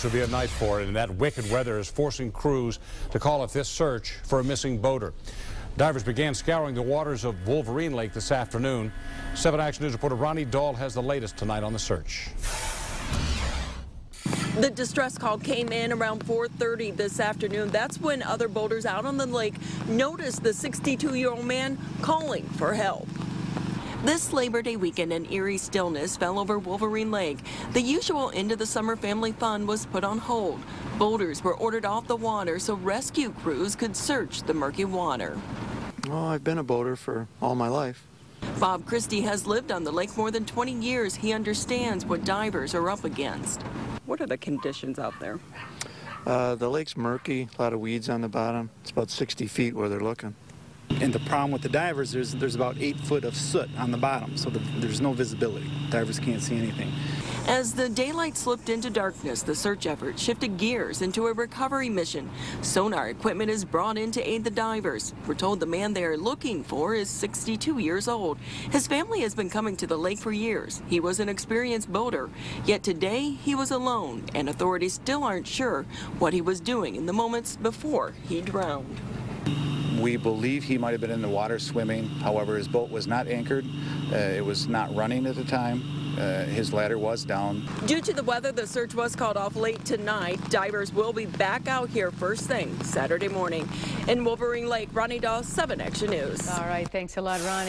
This would be a night for it, and that wicked weather is forcing crews to call off this search for a missing boater. Divers began scouring the waters of Wolverine Lake this afternoon. 7 Action News reporter Ronnie Dahl has the latest tonight on the search. The distress call came in around 4.30 this afternoon. That's when other boaters out on the lake noticed the 62-year-old man calling for help. This Labor Day weekend, an eerie stillness fell over Wolverine Lake. The usual end of the summer family fun was put on hold. Boaters were ordered off the water so rescue crews could search the murky water. Well, I've been a boater for all my life. Bob Christie has lived on the lake more than 20 years. He understands what divers are up against. What are the conditions out there? Uh, the lake's murky, a lot of weeds on the bottom. It's about 60 feet where they're looking. And the problem with the divers, is there's about eight foot of soot on the bottom, so the, there's no visibility. Divers can't see anything. As the daylight slipped into darkness, the search effort shifted gears into a recovery mission. Sonar equipment is brought in to aid the divers. We're told the man they are looking for is 62 years old. His family has been coming to the lake for years. He was an experienced boater, yet today he was alone, and authorities still aren't sure what he was doing in the moments before he drowned. We believe he might have been in the water swimming. However, his boat was not anchored. Uh, it was not running at the time. Uh, his ladder was down. Due to the weather, the search was called off late tonight. Divers will be back out here first thing Saturday morning. In Wolverine Lake, Ronnie Dahl, 7 Action News. All right, thanks a lot, Ronnie.